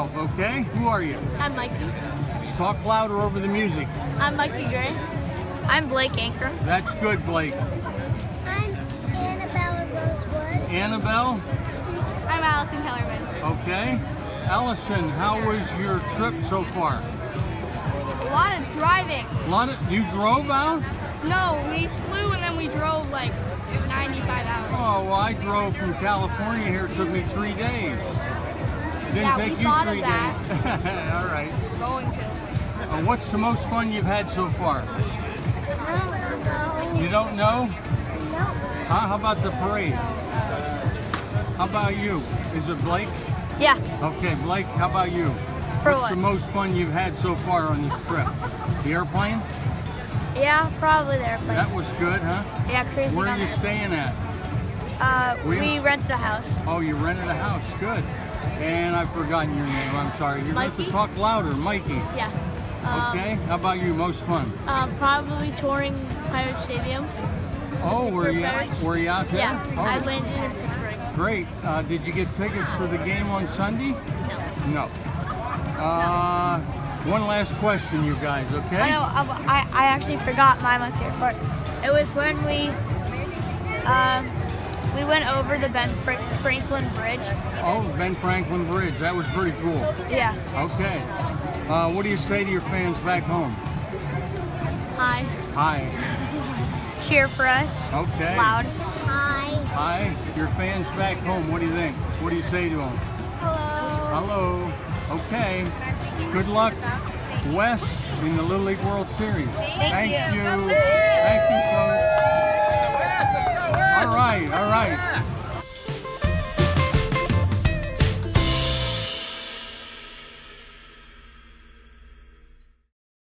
Oh, okay. Who are you? I'm Mikey. Talk louder over the music. I'm Mikey Gray. I'm Blake Anchor. That's good, Blake. I'm Annabella Rosewood. Annabelle? I'm Allison Kellerman. Okay. Allison, how was your trip so far? A lot of driving. A lot of, you drove out? No, we flew and then we drove like 95 hours. Oh, well, I drove from California here. It took me three days. Didn't Yeah, take we you thought of that. All right. Going to. Uh, what's the most fun you've had so far? I don't know. You don't know? No. Huh? How about the parade? How about you? Is it Blake? Yeah. Okay, Blake, how about you? For What's what? the most fun you've had so far on this trip? The airplane? Yeah, probably the airplane. That was good, huh? yeah, crazy. Where are you there. staying at? Uh, we rented a house. Oh, you rented a house. Good. And I've forgotten your name. I'm sorry. You're going to talk louder. Mikey. Yeah. Um, Okay. How about you? Most fun? Uh, probably touring Pirate Stadium. Oh, were you out, Pirates? were you out there? Yeah, Oh, I landed in Pittsburgh. Great. Uh, did you get tickets for the game on Sunday? No. No. Uh, one last question, you guys, okay? I know. I, I actually forgot my most favorite part. It was when we um, we went over the Ben Fra- Franklin Bridge. Oh, Ben Franklin Bridge. That was pretty cool. Yeah. Okay. Uh, what do you say to your fans back home? Hi. Hi. Cheer for us. Okay. Loud. Hi. Hi. Your fans back home, what do you think? What do you say to them? Hello. Hello. Okay. Good luck, West, in the Little League World Series. Thank you. Thank you, coach. All right.